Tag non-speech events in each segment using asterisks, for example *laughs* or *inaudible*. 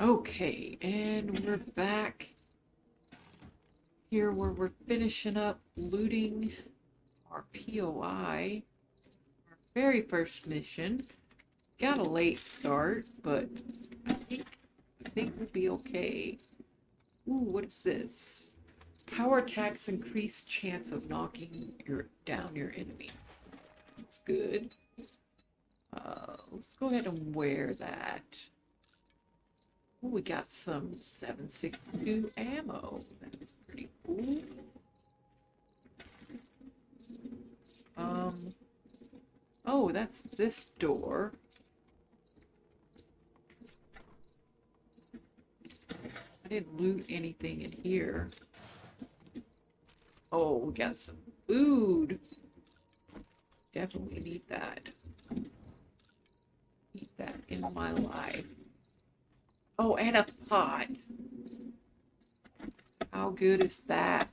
Okay, and we're back here where we're finishing up looting our POI, our very first mission. Got a late start, but I think, I think we'll be okay. Ooh, what is this? Power attacks increase chance of knocking your down your enemy. That's good. Uh, let's go ahead and wear that. Ooh, we got some 762 ammo. That's pretty cool. Um. Oh, that's this door. I didn't loot anything in here. Oh, we got some food. Definitely need that. Need that in my life. Oh, and a pot. How good is that?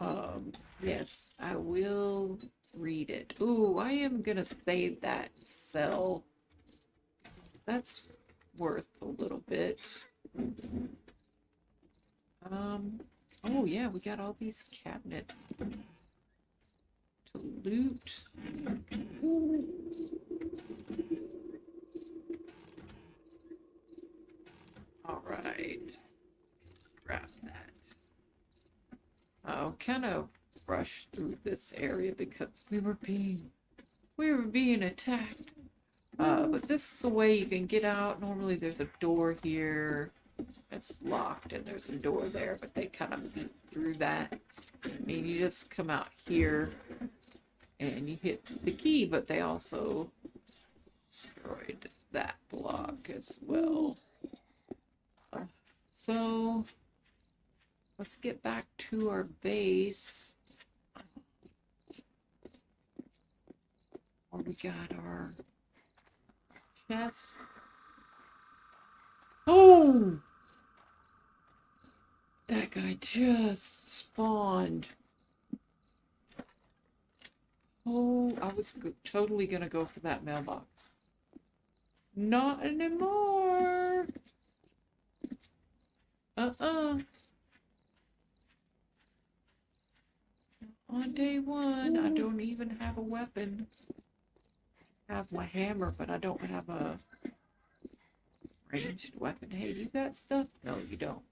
Um, yes, I will read it. Ooh, I am gonna save that cell. That's worth a little bit. Um, oh yeah, we got all these cabinets to loot. All right, grab that. I'll kind of rush through this area because we were being we were being attacked. Uh, but this is the way you can get out. Normally there's a door here. It's locked and there's a door there, but they kind of through that. I mean, you just come out here and you hit the key, but they also destroyed that block as well. Uh, so let's get back to our base. Where we got our chest. Oh! That guy just spawned. Oh, I was totally gonna go for that mailbox. Not anymore. Uh-uh. On day one, I don't even have a weapon. I have my hammer, but I don't have a ranged weapon. Hey, you got stuff? No, you don't.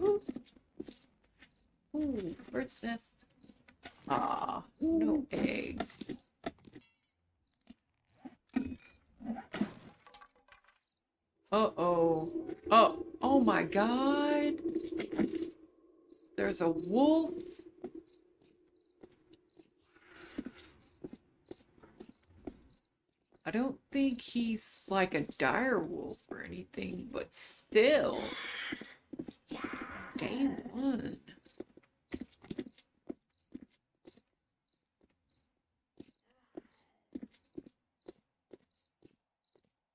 Ooh. Ooh, bird's nest. Ah, no eggs. Uh-oh. Oh, oh my god. There's a wolf. I don't think he's like a dire wolf or anything, but still. Day one.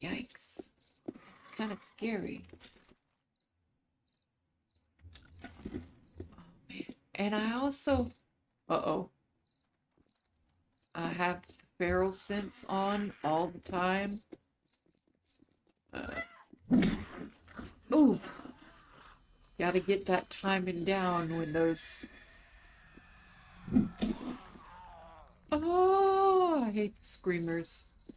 Yikes. It's kind of scary. Oh, man. And I also, uh-oh, I have the feral sense on all the time. Uh, ooh, gotta get that timing down when those. Oh, I hate the screamers. I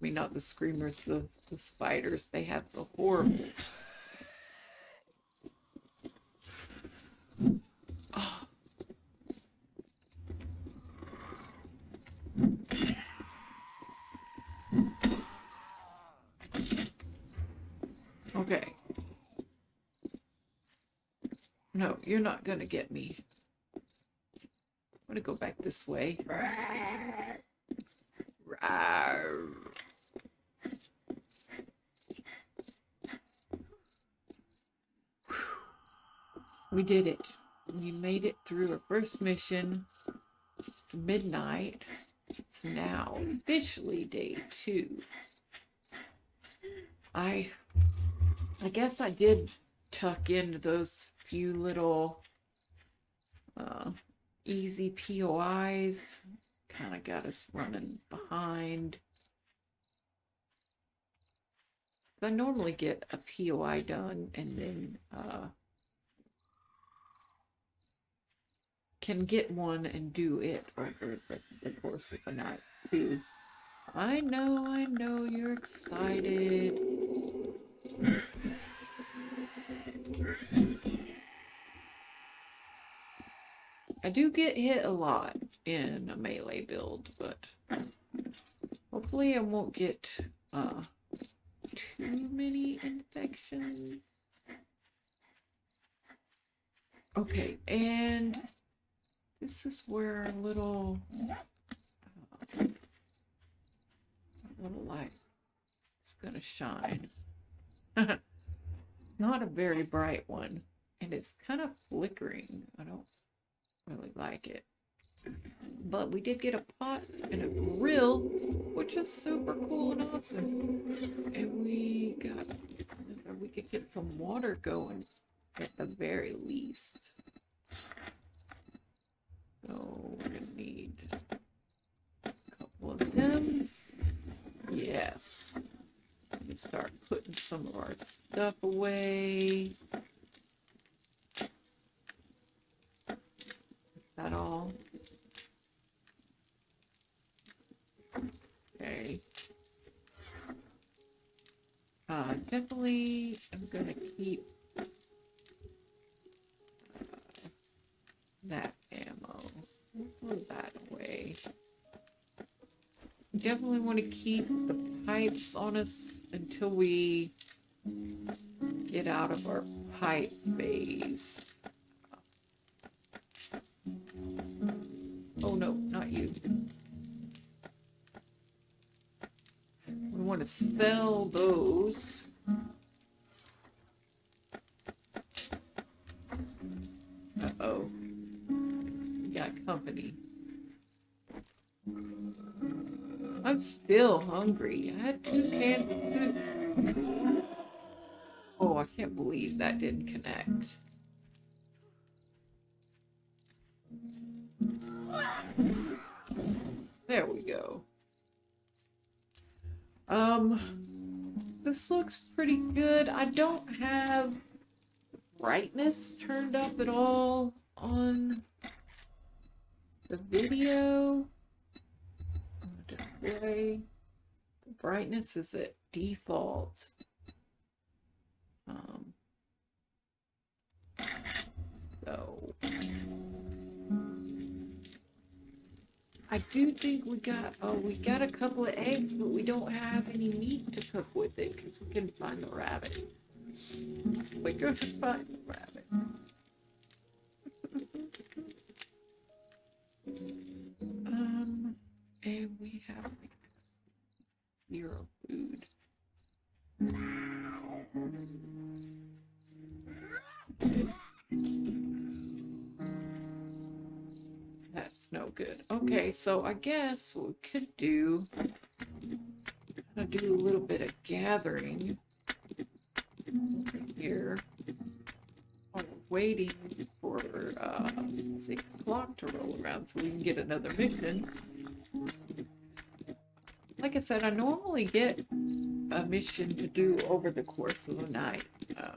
mean, not the screamers, the, the spiders. They have the horrible. Oh. Okay. No, you're not gonna get me. I'm gonna go back this way. We did it. We made it through our first mission. It's midnight. It's now officially day two. I I guess I did tuck into those few little uh, easy POIs. Kind of got us running behind. I normally get a POI done and then uh, can get one and do it over the, course of the night too. I know, I know, you're excited. I do get hit a lot in a melee build, but hopefully I won't get uh, too many infections. Okay, and this is where a little, uh, little light is gonna shine. *laughs* Not a very bright one, and it's kind of flickering. I don't really like it. But we did get a pot and a grill, which is super cool and awesome. And we got, we could get some water going at the very least. So we're gonna need a couple of them. Yes. Let me start putting some of our stuff away. That all? Okay. Uh, definitely I'm gonna keep uh, that ammo. Throw that away. Definitely want to keep the pipes on us until we get out of our pipe phase. Oh no, not you. We want to sell those. Uh-oh. We got company. I'm still hungry. I had two cans. Oh, I can't believe that didn't connect. Brightness turned up at all on the video. The brightness is at default. Um, so I do think we got, oh, we got a couple of eggs, but we don't have any meat to cook with it because we couldn't find the rabbit. We couldn't find the rabbit. um, and we have zero food. That's no good. Okay, so I guess we could do, do a little bit of gathering here waiting for uh, six o'clock to roll around so we can get another mission. Like I said, I normally get a mission to do over the course of the night. Uh,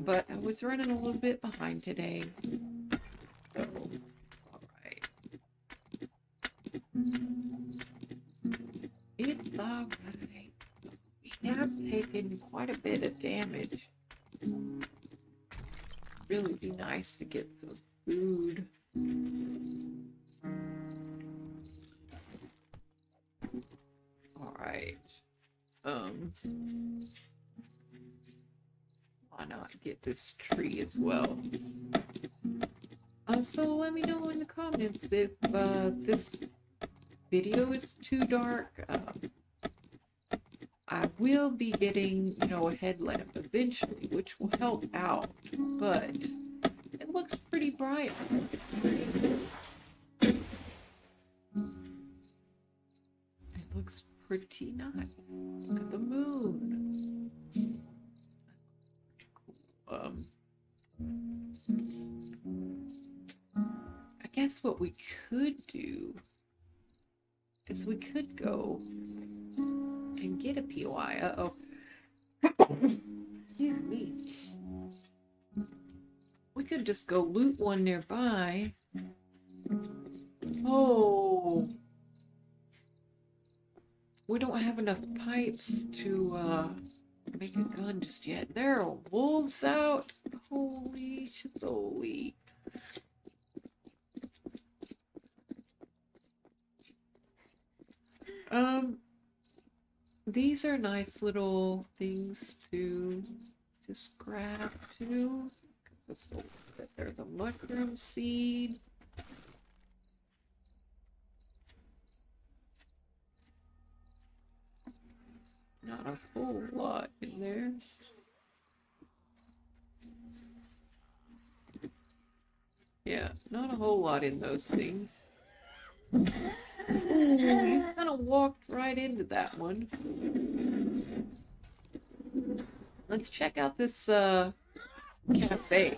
but I was running a little bit behind today. So it's alright. We have taken quite a bit nice to get some food. Alright. Um why not get this tree as well? Uh, so let me know in the comments if uh, this video is too dark. Uh, I will be getting, you know, a headlamp eventually, which will help out, but looks pretty bright. It looks pretty nice. Look at the moon. Um, I guess what we could do is we could go and get a POI. Uh oh. *coughs* Excuse me. Could just go loot one nearby. Oh. We don't have enough pipes to uh, make a gun just yet. There are wolves out. Holy shizzoli. Um, these are nice little things to to scrap too. There's a mushroom seed. Not a whole lot in there. Yeah, not a whole lot in those things. *laughs* You kind of walked right into that one. Let's check out this uh, cafe.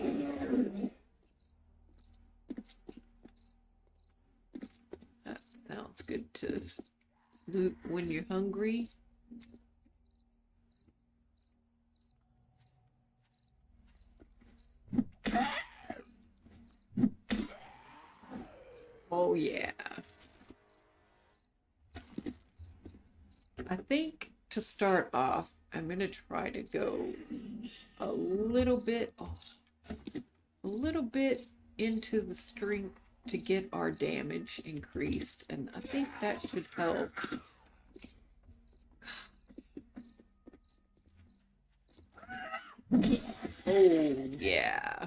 That sounds good to loot when you're hungry. Oh yeah. I think to start off, I'm gonna try to go a little bit, oh, a little bit into the strength to get our damage increased, and I think that should help. Oh yeah.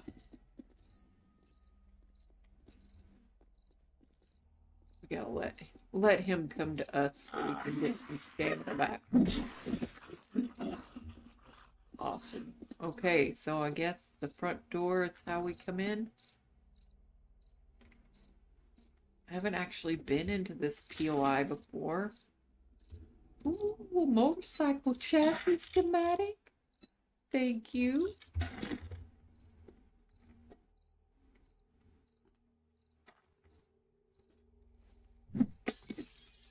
We gotta let let him come to us so we can get some stamina back. Okay, so I guess the front door is how we come in. I haven't actually been into this POI before. Ooh, motorcycle chassis schematic. Thank you.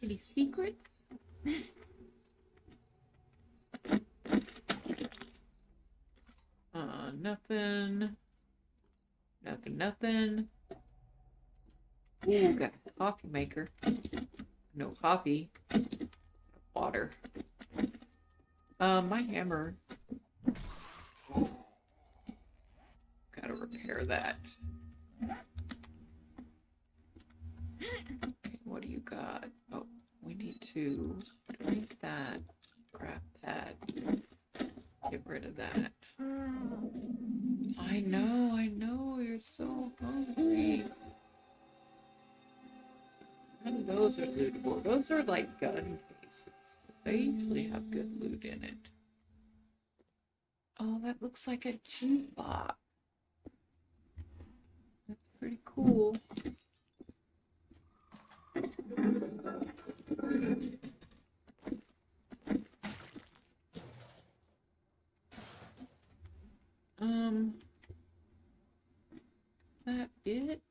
Any secrets? Uh, nothing. Nothing. Ooh, got a coffee maker. No coffee. Water. Um, my hammer. Gotta repair that. Okay, what do you got? Oh, we need to drink that, grab that, get rid of that. I know, I know, you're so hungry. Those are lootable. Those are like gun cases. They usually have good loot in it. Oh, that looks like a jukebox. That's pretty cool. Um, that it?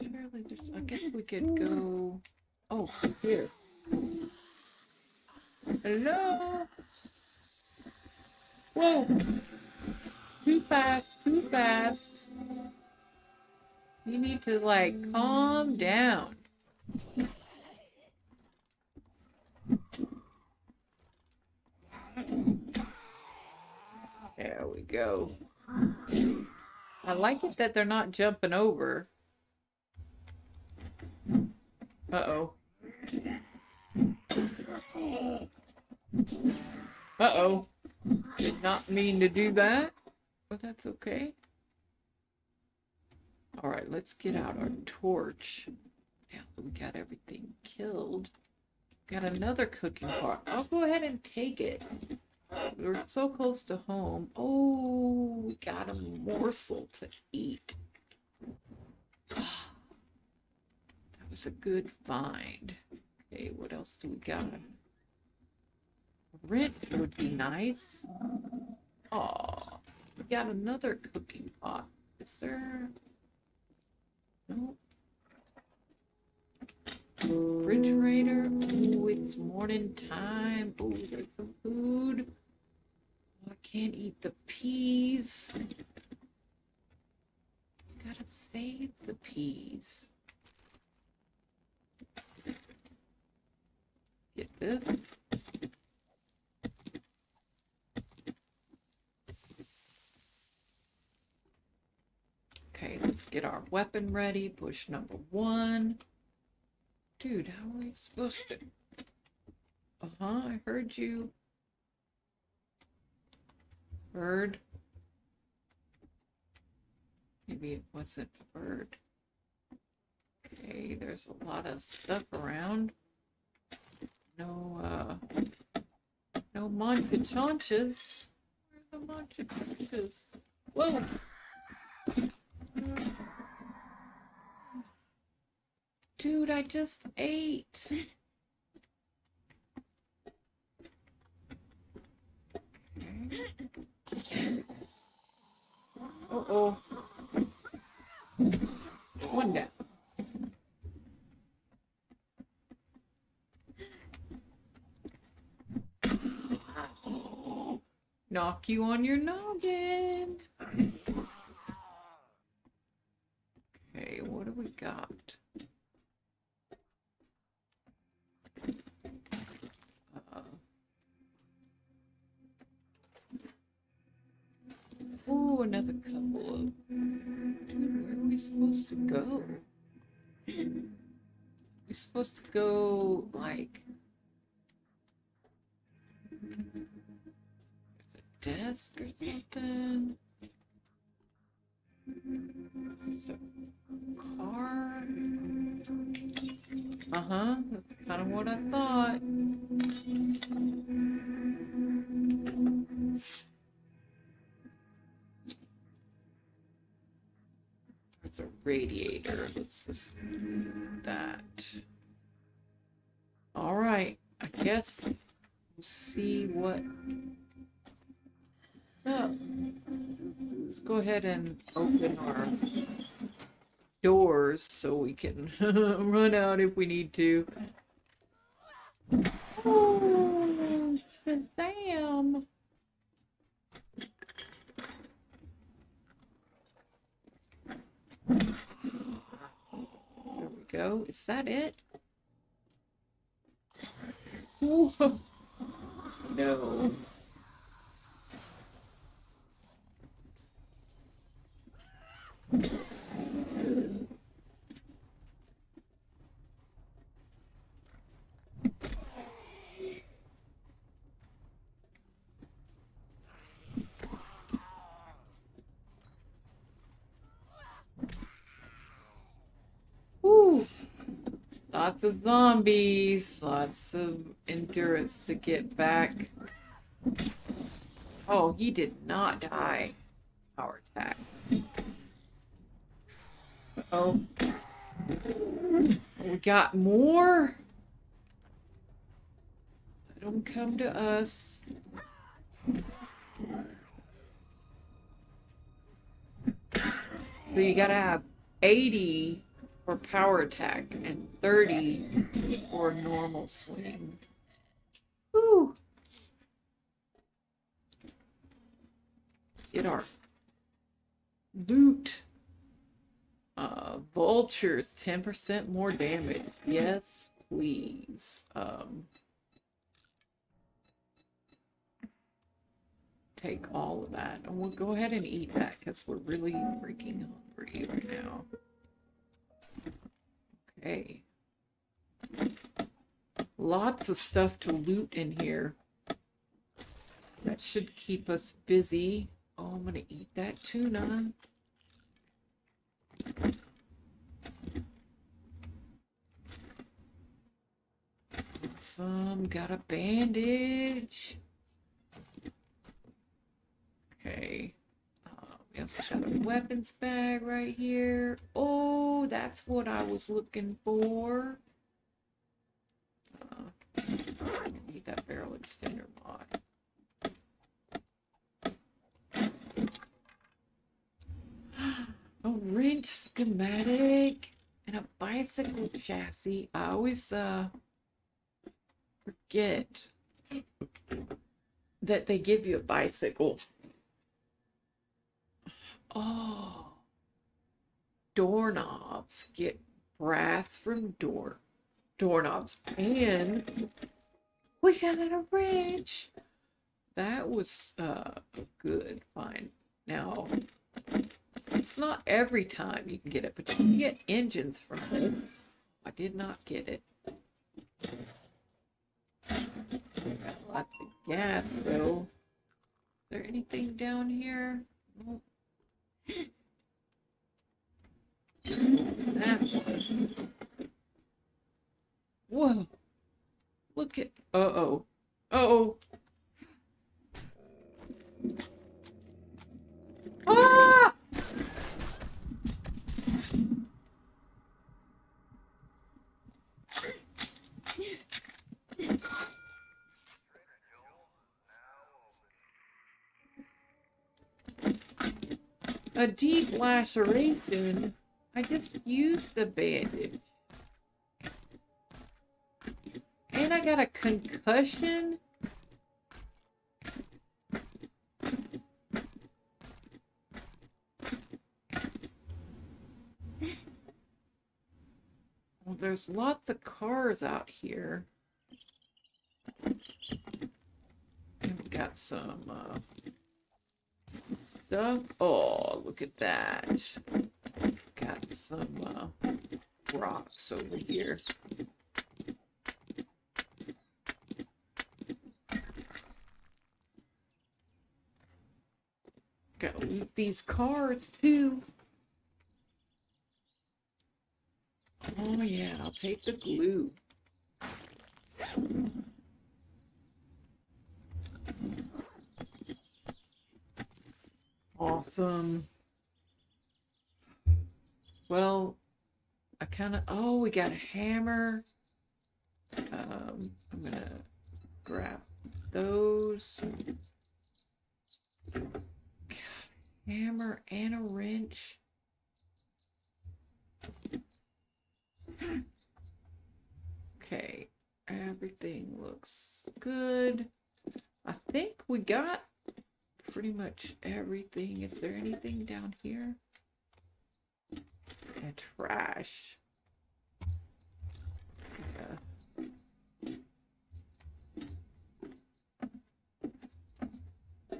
Surely there's, I guess we could go, oh, here. Hello? Whoa! Too fast, too fast. You need to, like, calm down. There we go. I like it that they're not jumping over. Uh-oh. Uh-oh. Did not mean to do that, but that's okay. All right, let's get out our torch. Now that we got everything killed. Got another cooking pot. I'll go ahead and take it. We're so close to home. Oh, we got a morsel to eat. That was a good find. Okay, what else do we got? Rent would be nice. Oh, we got another cooking pot. Is there? No. Refrigerator. Ooh, it's morning time. Ooh, there's some food. I can't eat the peas. Gotta save the peas. Get this. Okay, let's get our weapon ready. Push number one. Dude, how are we supposed to? Uh huh, I heard you. Bird. Maybe it wasn't a bird. Okay, there's a lot of stuff around. No, uh, no Monchachonchas. Where are the Monchachonchas? Whoa! Dude, I just ate. Okay. Uh oh. One down. Knock you on your noggin. Okay, what do we got? Supposed to go like. There's a desk or something. There's a car. Uh huh. That's kind of what I thought. There's a radiator. Let's just that. Go ahead and open our doors so we can *laughs* run out if we need to. Oh, Shazam! There we go. Is that it? Whoa. *laughs* No. Whew. Lots of zombies, lots of endurance to get back. Oh, he did not die. Power attack. Oh. We got more? Don't come to us. So you gotta have 80 for power attack and 30 for normal swing. Whew. Let's get our loot. Uh, vultures, 10% more damage. Yes, please. Um, take all of that. And we'll go ahead and eat that because we're really freaking hungry right now. Okay. Lots of stuff to loot in here. That should keep us busy. Oh, I'm gonna eat that tuna. Some got a bandage. Okay. Uh, we also got a weapons bag right here. Oh, that's what I was looking for. Uh, need that barrel extender mod. A wrench schematic and a bicycle chassis. I always uh forget that they give you a bicycle. Oh, doorknobs. Get brass from door doorknobs, and we got a wrench. That was uh, a good find. Now, it's not every time you can get it, but you can get engines from it. I did not get it. Got lots of gas though. Is there anything down here? That's Whoa. Look at uh oh. Uh oh. Ah! A deep laceration. I just used the bandage. And I got a concussion? Well, there's lots of cars out here. And we got some uh, stuff. Oh, look at that. Got some uh, rocks over here. Gotta these cards too. Oh yeah, I'll take the glue. Awesome. Well, I kind of, oh, we got a hammer. Um, I'm gonna grab those. God, hammer and a wrench. Okay, everything looks good. I think we got pretty much everything. Is there anything down here? Trash. Yeah.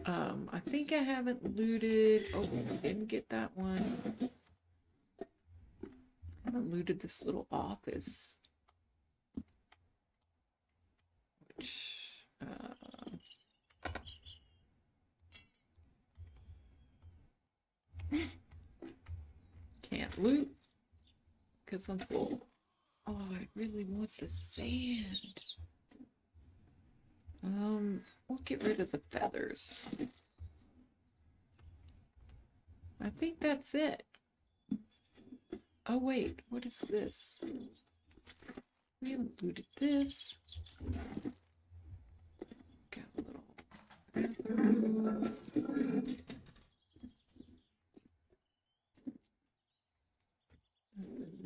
Um, I think I haven't looted. Oh, we didn't get that one. I haven't looted this little office. Which, uh, can't loot because I'm full. Oh, I really want the sand. Um, we'll get rid of the feathers. I think that's it. Oh wait, what is this? We haven't looted this. Got a little. Nothing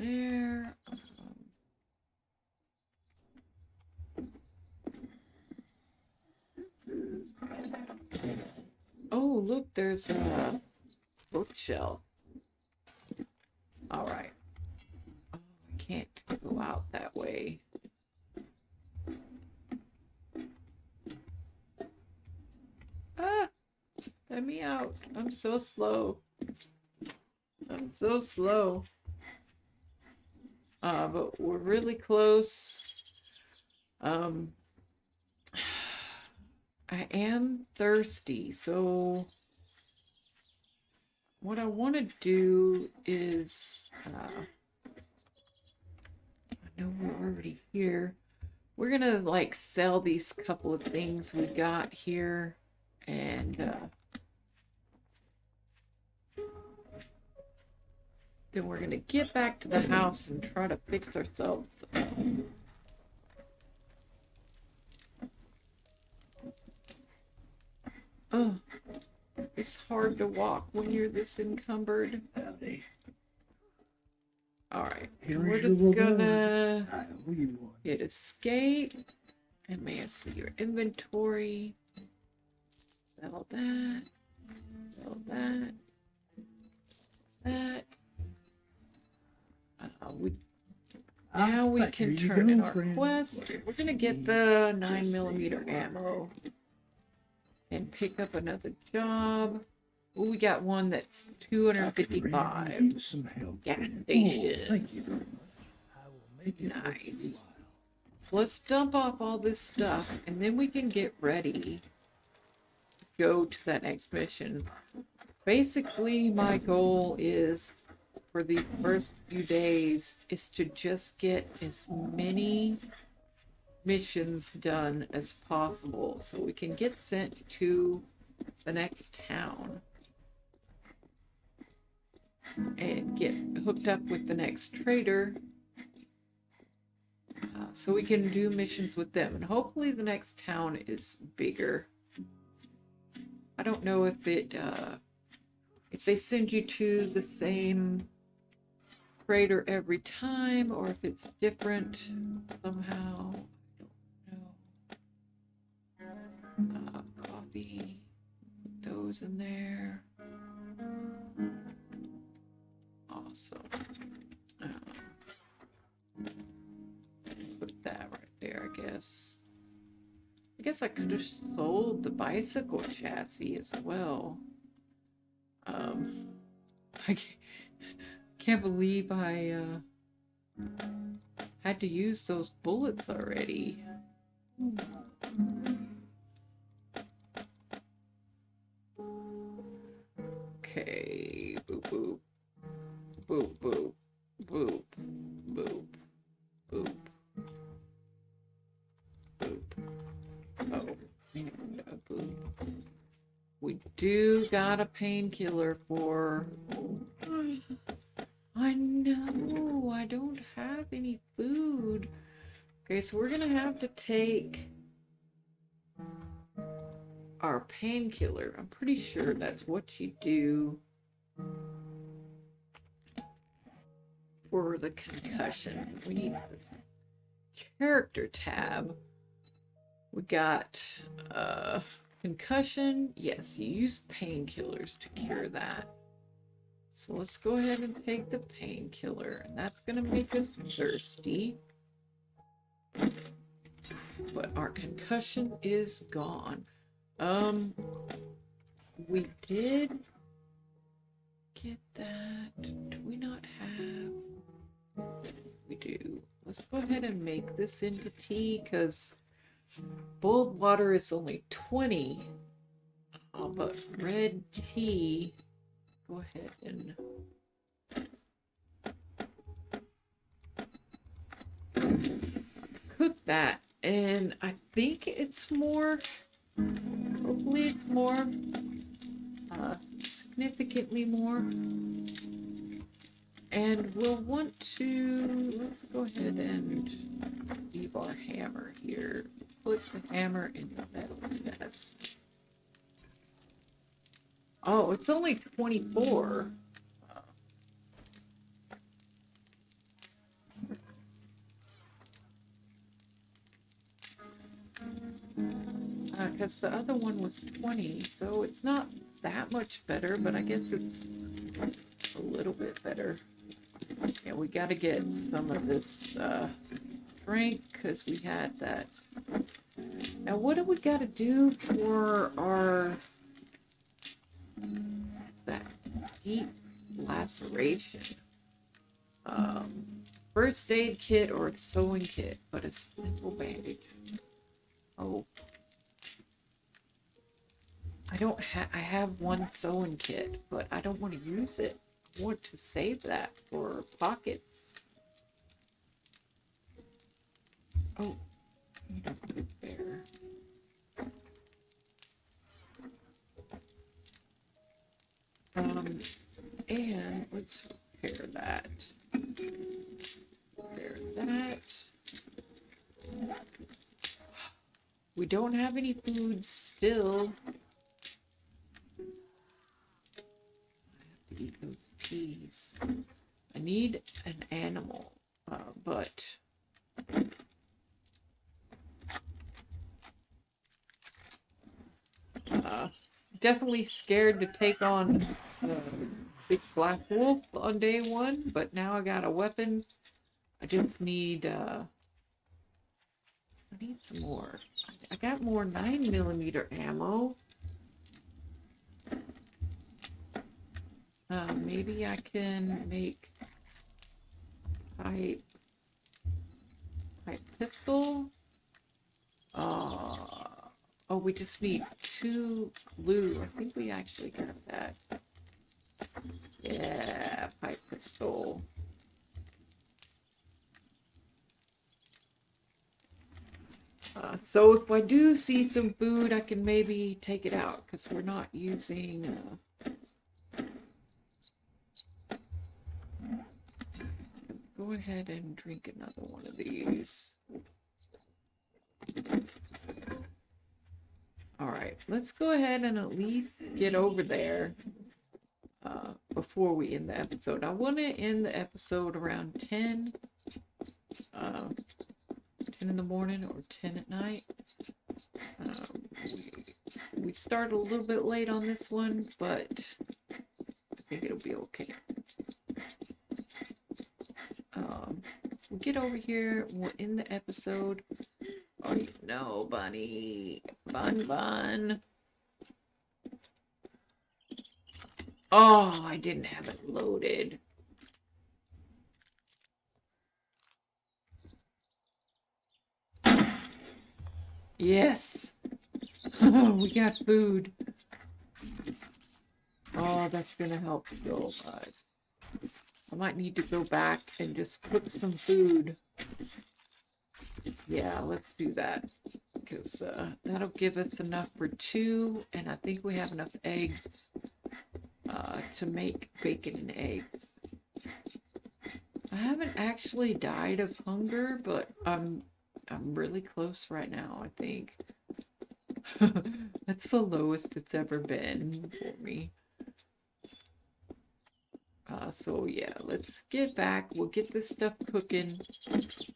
there. Um, oh, look, there's a bookshelf. All right. Oh, I can't go out that way. Ah! Let me out. I'm so slow. I'm so slow. Uh, but we're really close. Um, *sighs* I am thirsty, so what I want to do is, uh, I know we're already here. We're gonna like sell these couple of things we got here, and uh, then we're gonna get back to the house and try to fix ourselves. Oh, it's hard to walk when you're this encumbered. Howdy. Alright, Here we're just gonna How hit escape. And may I see your inventory? Sell that. Sell that. That. Uh, we now we Ah, can turn go, in our friend. quest. We're gonna get the nine millimeter you are. And pick up another job. Ooh, we got one that's two hundred I could really fifty-five. use some help. Gas station. Oh, thank you very much. I will make it Nice. So let's dump off all this stuff and then we can get ready to go to that next mission. Basically, my goal is for the first few days is to just get as many missions done as possible so we can get sent to the next town and get hooked up with the next trader uh, so we can do missions with them. And hopefully the next town is bigger. I don't know if it uh if they send you to the same trader every time or if it's different somehow those in there awesome um, put that right there, I guess. I guess I could have sold the bicycle chassis as well. Um, *laughs* I can't believe I uh, had to use those bullets already. Okay, got a painkiller for. I know, I don't have any food. Okay, so we're gonna have to take our painkiller. I'm pretty sure that's what you do for the concussion. We need the character tab. We got uh concussion. Yes, you use painkillers to cure that. So let's go ahead and take the painkiller, and that's gonna make us thirsty. But our concussion is gone. Um, we did get that. Do we not have? We do. Let's go ahead and make this into tea because boiled water is only 20. Uh, but red tea, go ahead and cook that. And I think it's more, hopefully it's more, uh, significantly more. And we'll want to, let's go ahead and leave our hammer here. Put the hammer in the metal chest. Oh, it's only 24. Because the other one was 20, so it's not that much better, but I guess it's a little bit better. Yeah, we got to get some of this uh, drink because we had that. Now, what do we got to do for our that deep laceration? Um, first aid kit or sewing kit, but a simple bandage. Oh, I don't have. I have one sewing kit, but I don't want to use it. I want to save that for pockets. Oh, there. Um, and let's pair that. Pair that. We don't have any food still. I have to eat those peas. I need an animal, uh, but definitely scared to take on the big black wolf on day one, but now I got a weapon. I just need uh, I need some more. I got more nine millimeter ammo. Uh, maybe I can make pipe pipe pistol. Uh, oh, we just need two blue. I think we actually got that. Yeah, pipe pistol. Uh, so if I do see some food, I can maybe take it out because we're not using. Uh... Go ahead and drink another one of these. All right, let's go ahead and at least get over there uh, before we end the episode. I want to end the episode around 10. Uh, 10 in the morning or 10 at night. Um, we, started a little bit late on this one, but I think it'll be okay. Um, we'll get over here, we'll end the episode. Oh, no, Bunny. Bun, bun. Oh, I didn't have it loaded. Yes. *laughs* we got food. Oh, that's gonna help so. I might need to go back and just cook some food. Yeah, let's do that. Because uh, that'll give us enough for two, and I think we have enough eggs uh, to make bacon and eggs. I haven't actually died of hunger, but I'm I'm really close right now, I think. *laughs* That's the lowest it's ever been for me. Uh, so yeah, let's get back. We'll get this stuff cooking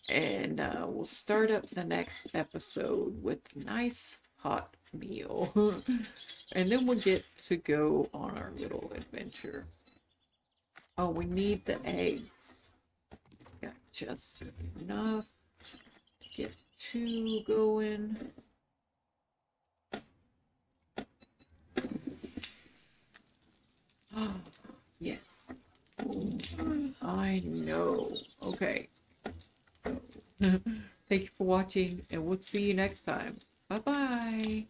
and uh, we'll start up the next episode with nice hot meal. *laughs* and then we'll get to go on our little adventure. Oh, we need the eggs. Got just enough to get two going. Oh, *gasps* yes. I know. Okay. *laughs* Thank you for watching, and we'll see you next time. Bye bye.